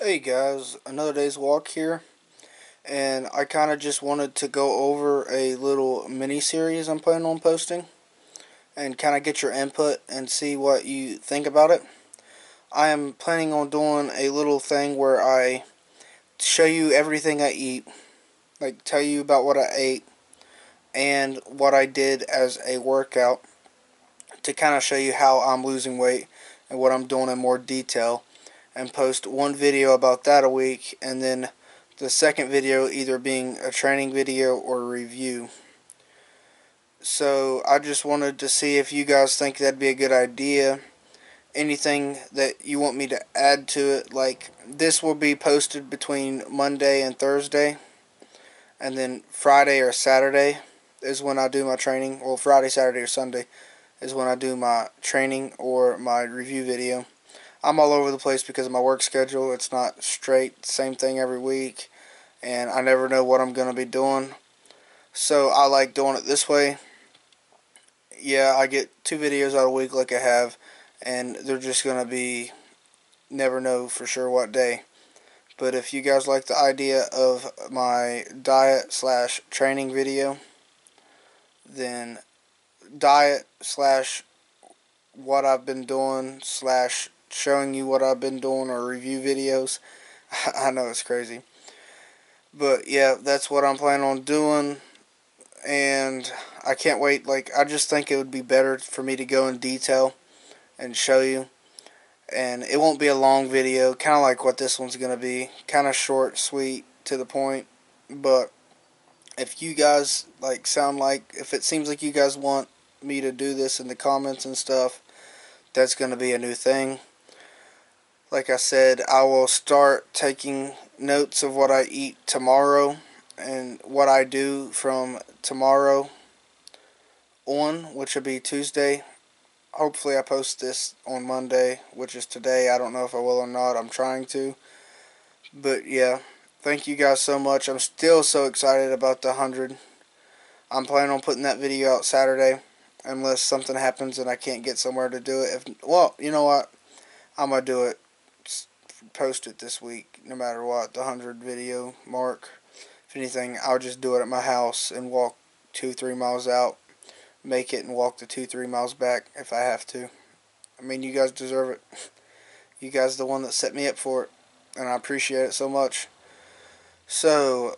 Hey guys, another day's walk here, and I kind of just wanted to go over a little mini series I'm planning on posting, and kind of get your input and see what you think about it. I am planning on doing a little thing where I show you everything I eat, like tell you about what I ate, and what I did as a workout, to kind of show you how I'm losing weight and what I'm doing in more detail and post one video about that a week and then the second video either being a training video or review. So I just wanted to see if you guys think that'd be a good idea. Anything that you want me to add to it, like this will be posted between Monday and Thursday, and then Friday or Saturday is when I do my training. Well, Friday, Saturday, or Sunday is when I do my training or my review video. I'm all over the place because of my work schedule. It's not straight, same thing every week, and I never know what I'm going to be doing. So I like doing it this way. Yeah, I get two videos out a week like I have, and they're just going to be never know for sure what day. But if you guys like the idea of my diet slash training video, then diet slash what I've been doing slash showing you what I've been doing or review videos. I know it's crazy. But yeah, that's what I'm planning on doing. And I can't wait. Like, I just think it would be better for me to go in detail and show you. And it won't be a long video, kind of like what this one's going to be. Kind of short, sweet, to the point. But if you guys, like, sound like, if it seems like you guys want me to do this in the comments and stuff, that's going to be a new thing like I said, I will start taking notes of what I eat tomorrow and what I do from tomorrow on, which will be Tuesday. Hopefully, I post this on Monday, which is today. I don't know if I will or not. I'm trying to. But yeah, thank you guys so much. I'm still so excited about the 100. I'm planning on putting that video out Saturday unless something happens and I can't get somewhere to do it. If Well, you know what? I'm going to do it post it this week, no matter what, the 100 video mark. If anything, I'll just do it at my house and walk two, three miles out, make it and walk the two, three miles back if I have to. I mean, you guys deserve it. You guys the one that set me up for it, and I appreciate it so much. So,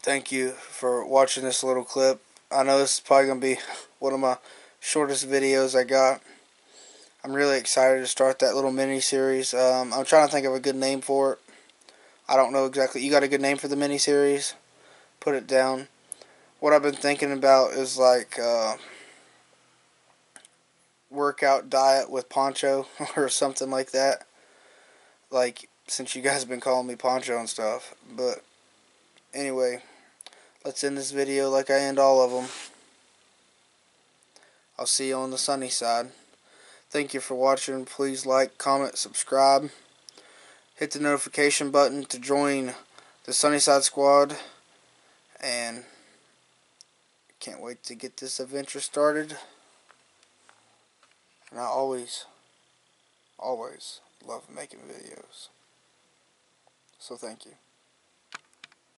thank you for watching this little clip. I know this is probably going to be one of my shortest videos I got. I'm really excited to start that little mini series. Um, I'm trying to think of a good name for it. I don't know exactly. You got a good name for the mini series? Put it down. What I've been thinking about is like uh, workout diet with Poncho or something like that. Like since you guys have been calling me Poncho and stuff. But anyway, let's end this video like I end all of them. I'll see you on the sunny side. Thank you for watching. Please like, comment, subscribe. Hit the notification button to join the Sunnyside Squad. And can't wait to get this adventure started. And I always, always love making videos. So thank you.